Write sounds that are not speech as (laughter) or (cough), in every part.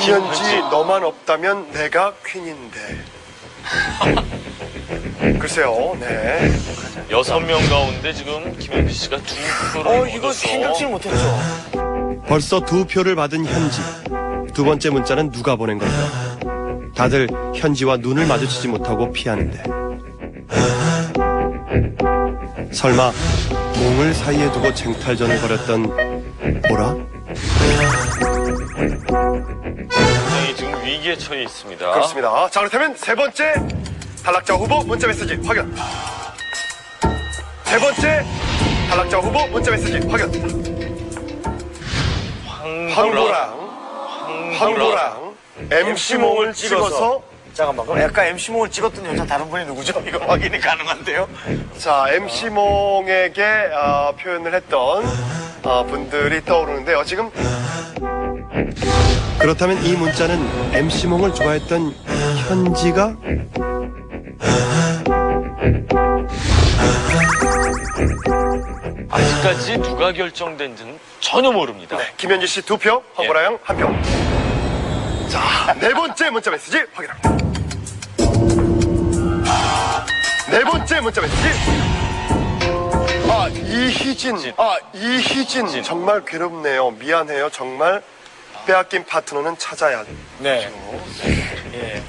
김현지. 너만 없다면 내가 퀸인데. (laughs) 글쎄요, 네. 여섯 명 가운데 지금 김현지 씨가 두 표를 어, 이거 얻어서 생각지 못했죠. 벌써 두 표를 받은 현지. 두 번째 문자는 누가 보낸 걸까? 다들 현지와 눈을 마주치지 못하고 피하는데. 설마 몽을 사이에 두고 쟁탈전을 벌였던 보라? 굉장히 지금 위기에 처해 있습니다. 그렇습니다. 자, 그렇다면 세 번째 탈락자 후보 문자 메시지 확인. 세 번째 탈락자 후보 문자 메시지 확인. 황보랑, 황보랑 MC몽을 찍어서 잠깐만, 그럼 아까 MC몽을 찍었던 여자 다른 분이 누구죠? (laughs) 이거 확인이 가능한데요? 자, MC몽에게 어, 표현을 했던 어, 분들이 떠오르는데요. 지금 그렇다면 이 문자는 MC몽을 좋아했던 현지가 아직까지 누가 결정된지는 전혀 모릅니다. 네, 김현지 씨 두 표, 황보라 양 한 표. 자, 네 번째 문자 메시지 확인합니다. 네 번째 문자 메시지. 아, 이희진. 아, 이희진. 정말 괴롭네요. 미안해요. 정말 빼앗긴 파트너는 찾아야 돼. 네. 예.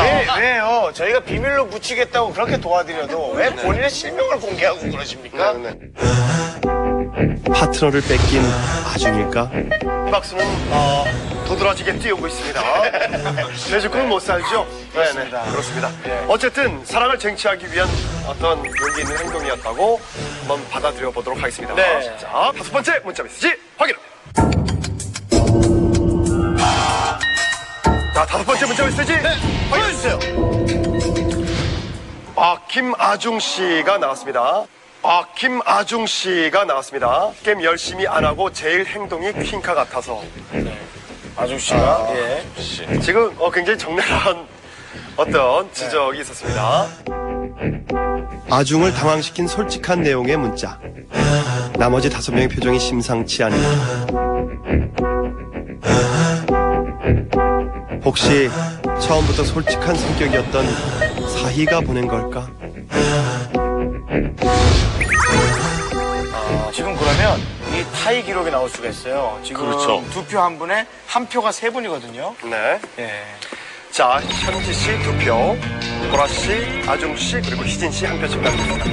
왜, 왜요? 저희가 비밀로 붙이겠다고 그렇게 도와드려도 왜 본인의 실명을 공개하고 그러십니까? 네, 네. 파트너를 뺏긴 아중일까? 이 박수는 어, 도드라지게 뛰어오고 있습니다. (laughs) 돼지국은 못 살죠? 그렇습니다. 네네, 그렇습니다. 네. 어쨌든 사랑을 쟁취하기 위한 어떤 용기 있는 행동이었다고 한번 받아들여 보도록 하겠습니다. 네. 자, 다섯 번째 문자 메시지 확인 자, 다섯 번째 문자 메시지 네, 보여주세요. 아, 김아중 씨가 나왔습니다. 아, 김아중 씨가 나왔습니다. 게임 열심히 안 하고 제일 행동이 퀸카 같아서. 아중 씨가. 예. 씨. 지금 어, 굉장히 적나라한 어떤 지적이 있었습니다. 아중을 당황시킨 솔직한 내용의 문자. 나머지 다섯 명의 표정이 심상치 않은. 혹시 처음부터 솔직한 성격이었던 사희가 보낸 걸까? 어, 지금 그러면 이 타이 기록이 나올 수가 있어요. 지금 그렇죠. 두 표 한 분에 한 표가 세 분이거든요. 네. 예. 자, 현지 씨 두 표, 보라 씨, 아중 씨, 그리고 희진 씨 한 표씩 남겼습니다.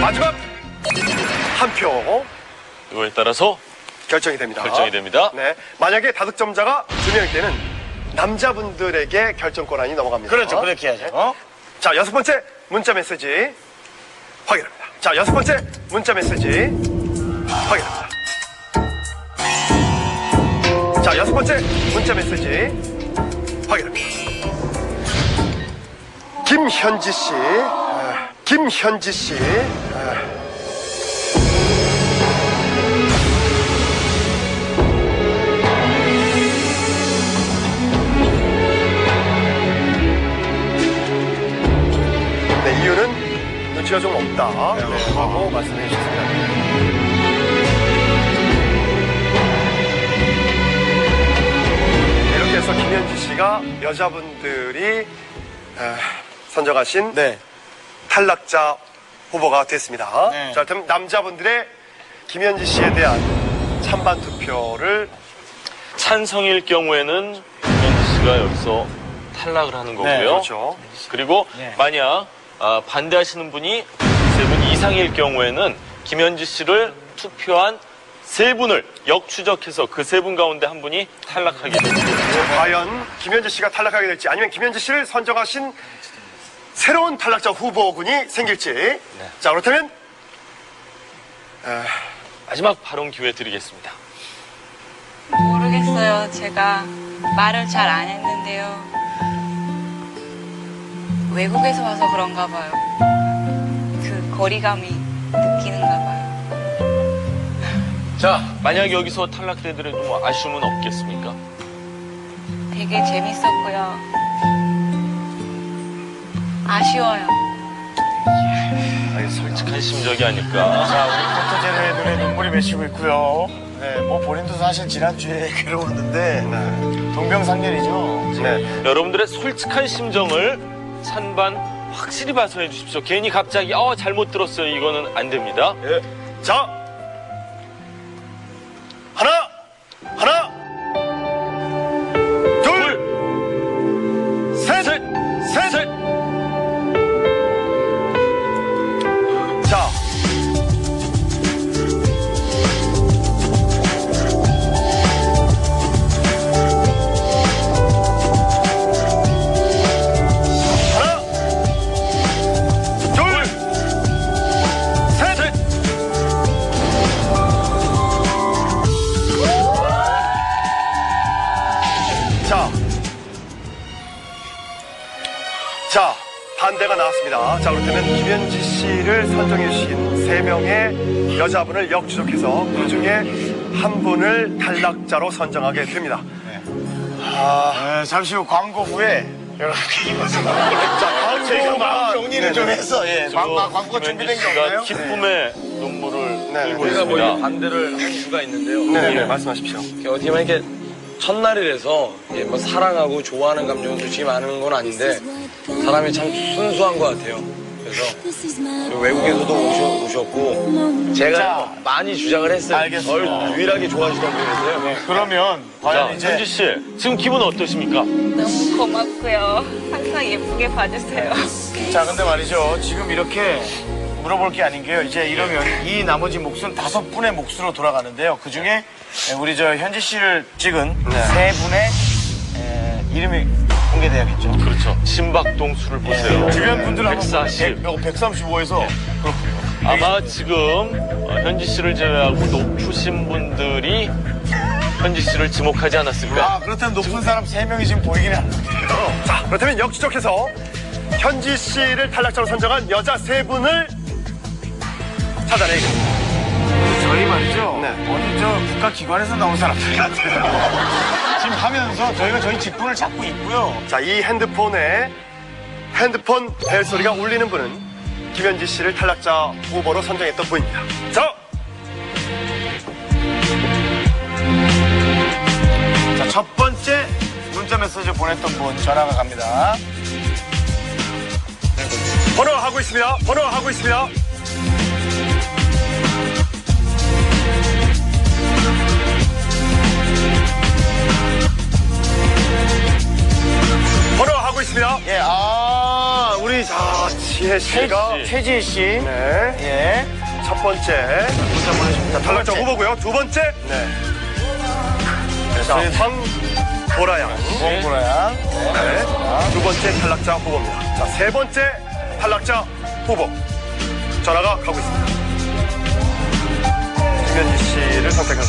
마지막 한 표 이거에 따라서 결정이 됩니다. 결정이 됩니다. 네. 만약에 다득점자가 두 명일 때는 남자분들에게 결정 권한이 넘어갑니다. 그렇죠. 그렇게 해야죠. 어? 자, 여섯 번째 문자 메시지 확인합니다. 자, 여섯 번째 문자 메시지 확인합니다. 자, 여섯 번째 문자 메시지 확인합니다. 김현지 씨, 아, 김현지 씨, 눈치가 좀 없다. 네, 라고 말씀해 주셨습니다. 이렇게 해서 김현지 씨가 여자분들이 에, 선정하신 네. 탈락자 후보가 됐습니다. 네. 자, 그럼 남자분들의 김현지 씨에 대한 찬반 투표를 찬성일 경우에는 김현지 씨가 여기서 탈락을 하는 거고요. 네, 그렇죠. 그리고 네. 만약 아, 반대하시는 분이 세 분 이상일 경우에는 김현지 씨를 투표한 세 분을 역추적해서 그 세 분 가운데 한 분이 탈락하게 됩니다. 과연 김현지 씨가 탈락하게 될지 아니면 김현지 씨를 선정하신 새로운 탈락자 후보군이 생길지. 네. 자, 그렇다면 마지막 발언 기회 드리겠습니다. 모르겠어요. 제가 말을 잘 안 했는데요. 외국에서 와서 그런가 봐요. 그 거리감이 느끼는가 봐요. 자, 만약 여기서 탈락되더라도 뭐 아쉬움은 없겠습니까? 되게 재밌었고요. 아쉬워요. 아니, 솔직한 심정이 아닐까. 자, 우리 포토제로의 눈에 눈물이 맺히고 있고요. 네, 뭐 본인도 사실 지난주에 (laughs) 괴로웠는데 동병상련이죠. 네. 여러분들의 솔직한 심정을 찬반 확실히 봐서 해주십시오. 괜히 갑자기 어 잘못 들었어요. 이거는 안 됩니다. 예. 자, 나왔습니다. 자, 그렇다면 김현지 씨를 선정해 주신 세 명의 여자분을 역추적해서 그 중에 한 분을 탈락자로 선정하게 됩니다. 네, 잠시 후 광고 후에 여러분께 이것을 (laughs) 자, 저희가 마음 정리를 좀 해서 예, 광고, 광고가 준비된 게 없나요? 기쁨의 눈물을 네, 흘리고 네. 제가 뭐 있습니다. 이 반대를 한 이유가 있는데요. 네, 네, 말씀하십시오. 어떻게 보면 이렇게 첫날이라서 예, 뭐 사랑하고 좋아하는 감정은 솔직히 많은 건 아닌데 사람이 참 순수한 것 같아요. 그래서 외국에서도 오셔, 오셨고 제가 자, 많이 주장을 했어요. 알겠습니다. 절 유일하게 좋아하시던 분이세요. 네, 그러면 자, 과연 이제 현지 씨, 지금 기분 어떠십니까? 너무 고맙고요. 항상 예쁘게 봐주세요. 자, 근데 말이죠. 지금 이렇게 물어볼 게 아닌 게요. 이제 이러면 이 나머지 몫은 다섯 분의 몫으로 돌아가는데요. 그 중에 우리 저 현지 씨를 찍은 세 분의 에, 이름이 공개돼야겠죠. 그렇죠. 신박동 수를 보세요. 주변 분들 한번 140. 135에서 그렇군요. 아마 지금 어, 현지 씨를 제외하고 높으신 분들이 현지 씨를 지목하지 않았을까? 아, 그렇다면 높은 사람 세 명이 지금 보이긴 하는데요. 자, 그렇다면 역추적해서 현지 씨를 탈락자로 선정한 여자 세 분을 찾아내겠습니다. 저희 말이죠. 네. 어디 저 국가기관에서 나온 사람들 같아요. (laughs) 지금 하면서 저희가 저희 직분을 잡고 있고요. 자, 이 핸드폰에 핸드폰 벨 소리가 울리는 분은 김현지 씨를 탈락자 후보로 선정했던 분입니다. 자, 자, 첫 번째 문자 메시지 보냈던 분 전화가 갑니다. 번호 하고 있습니다. 번호 하고 있습니다. 자, 지혜 씨가 씨. 최지혜 씨. 네, 예. 첫 번째 문자 보내십니다. 탈락자 후보고요. 두 번째, 네. 자, 황보라양. 홍보라 양. 네. 두 번째 탈락자 후보입니다. 자, 세 번째 탈락자 후보. 전화가 가고 있습니다. 김현지 씨를 선택한